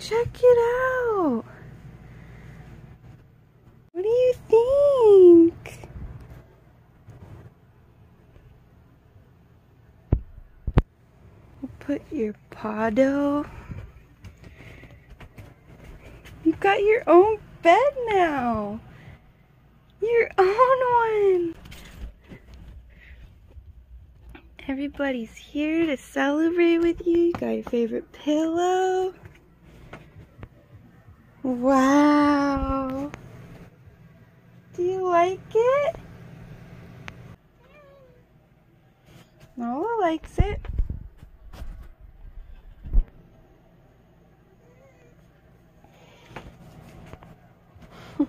Check it out. What do you think? We'll put your Pado. You got your own bed now. Your own one. Everybody's here to celebrate with you. You got your favorite pillow. Wow. Do you like it? Nala likes it.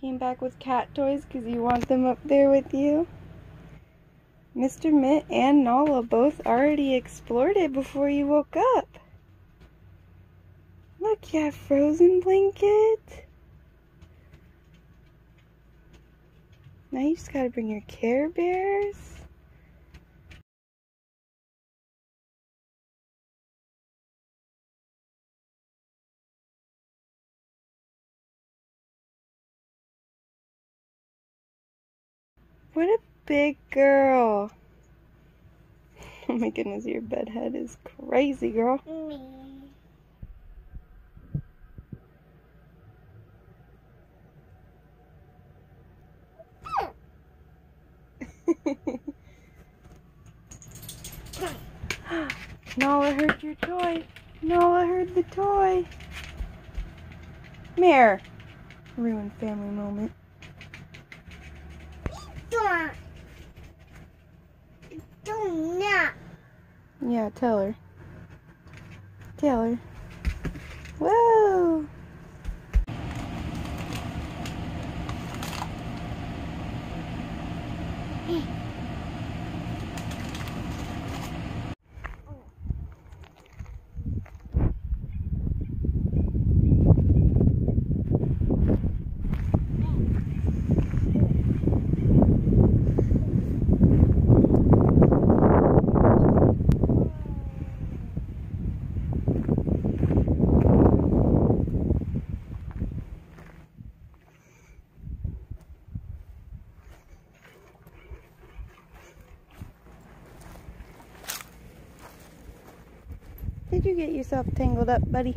Came back with cat toys because you want them up there with you. Mr. Mitt and Nala both already explored it before you woke up. Have frozen blanket. Now you just gotta bring your Care Bears. What a big girl. Oh my goodness, your bed head is crazy, girl. Me. Nala heard your toy. Nala heard the toy. Mare. Ruined family moment. Don't. Don't. Yeah, tell her. Tell her. Whoa! Did you get yourself tangled up, buddy?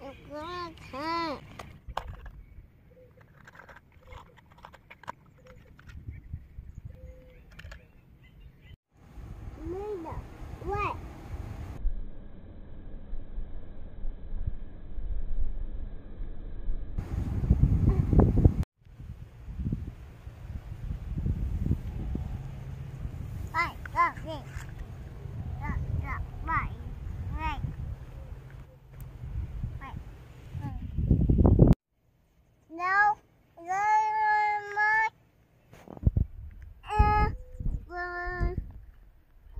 It's gonna come. Amanda, what? Right, go, this. Go, go, right, right. Right, right. No, no, no, uh, well,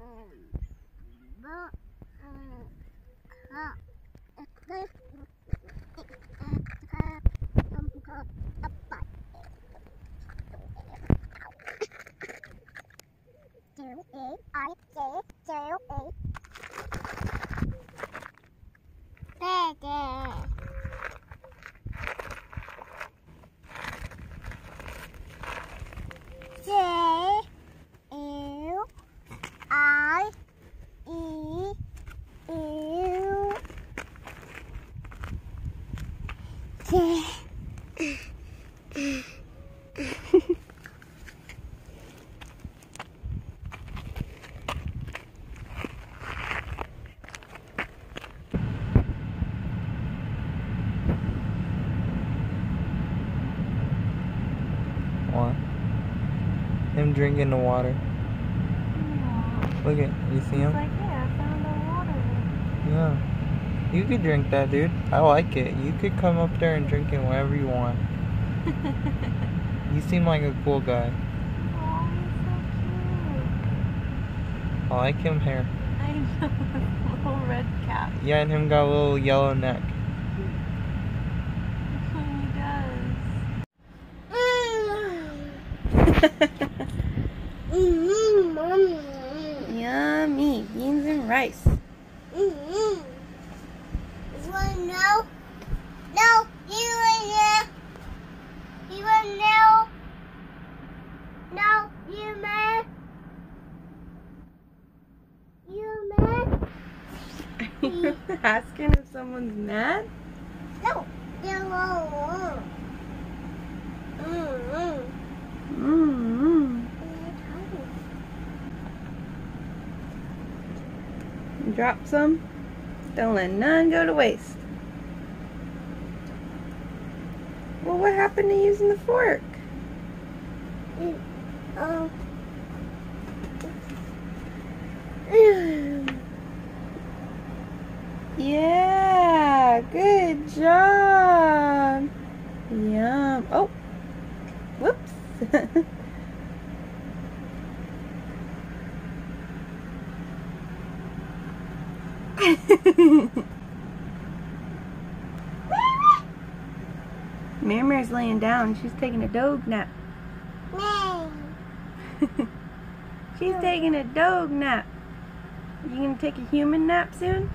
um, but, um, uh, uh, Eight, I, six, two, eight. Better. J U I E U J What? Him drinking the water. Look at, you see him? like, yeah, I found the water. Yeah. You could drink that, dude. I like it. You could come up there and drink it whenever you want. You seem like a cool guy. Oh, he's I like him hair. I know, little red cap. Yeah, and him got a little yellow neck. He does. Mm, mommy. Yummy. beans and rice. Mm-hmm. You wanna know? No, you wanna You wanna know? No, you mad? You mad? Are you asking if someone's mad? No, you won't. Mm-hmm. Mm-hmm. Drop some. Don't let none go to waste. Well, what happened to using the fork? Um. Yeah, good job. Yum. Oh, whoops. laying down. She's taking a dog nap. She's taking a dog nap. You gonna take a human nap soon?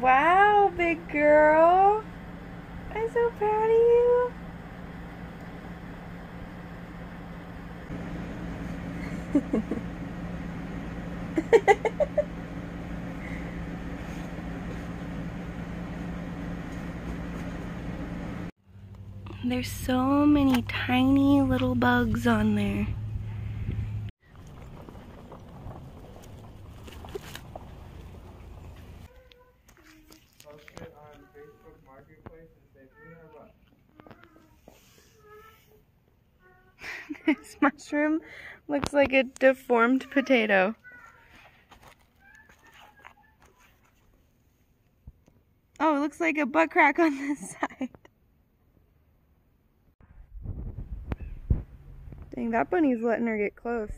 Wow, big girl. I'm so proud of you. There's so many tiny little bugs on there. this mushroom looks like a deformed potato. Oh, it looks like a butt crack on this side. Dang, that bunny's letting her get close.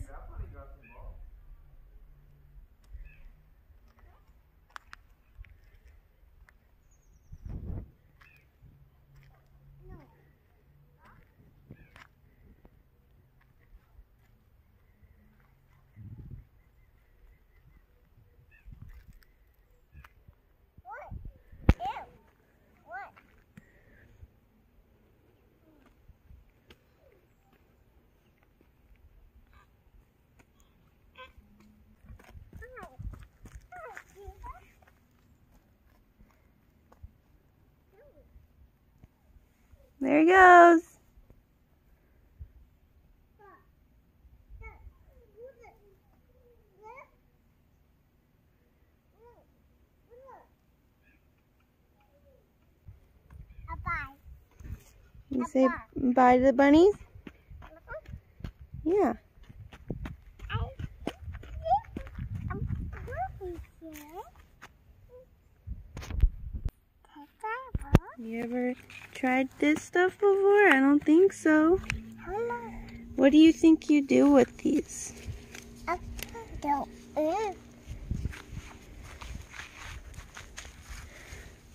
Ew. What? There he goes. You say bye to the bunnies? Uh-huh. Yeah. You ever tried this stuff before? I don't think so. What do you think you do with these?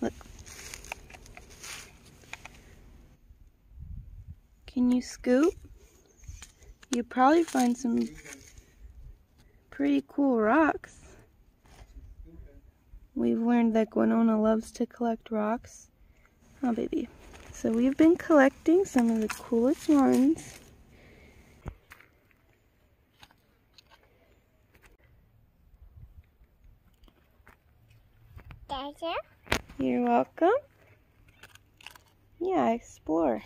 Look. Can you scoop? You probably find some pretty cool rocks. We've learned that Gwenona loves to collect rocks. Oh, baby. So we've been collecting some of the coolest ones. You're welcome. Yeah, explore.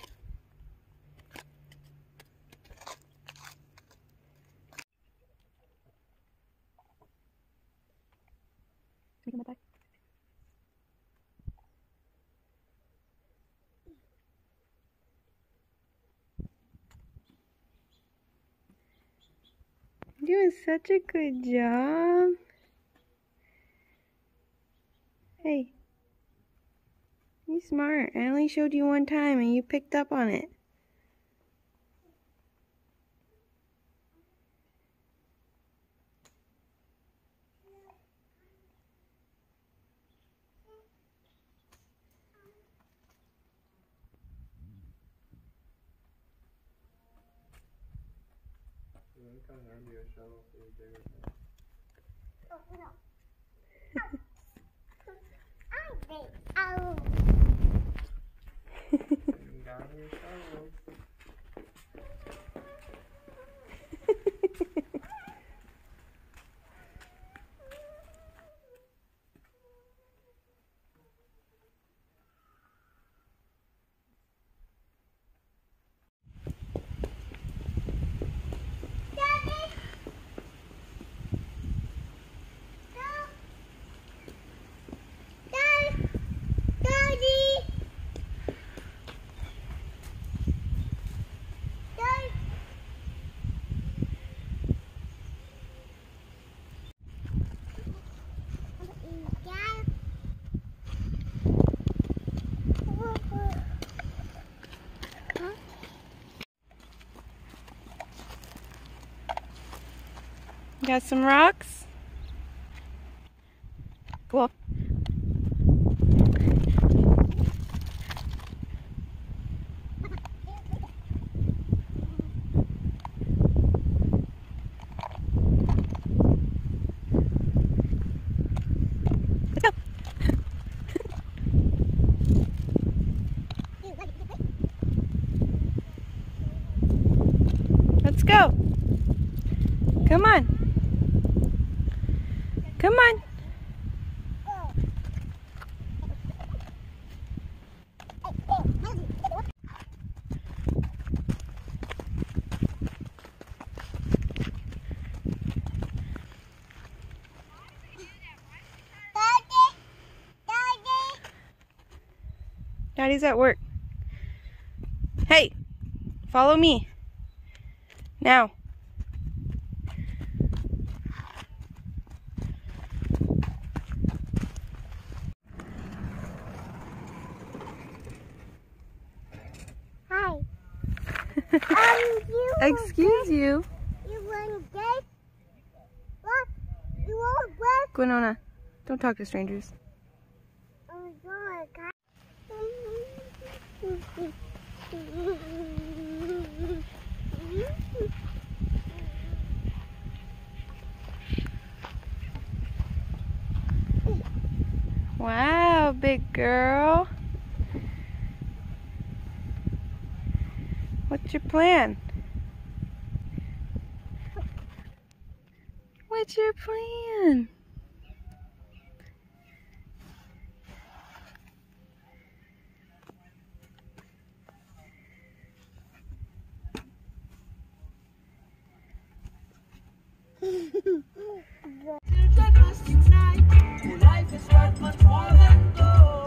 Doing such a good job. Hey. You smart. I only showed you one time and you picked up on it. me come hand you a shovel for your bigger Oh, no. I think I'll. You Got some rocks? Cool. Let's go. Let's go. Come on. Come on. Daddy! Daddy! Daddy's at work. Hey, follow me. Now. Hi. Um, you Excuse you. You want this? What? You want? Gwinona, don't talk to strangers. Oh, God. Wow, big girl. What's your plan? What's your plan? Life is worth much more than gold.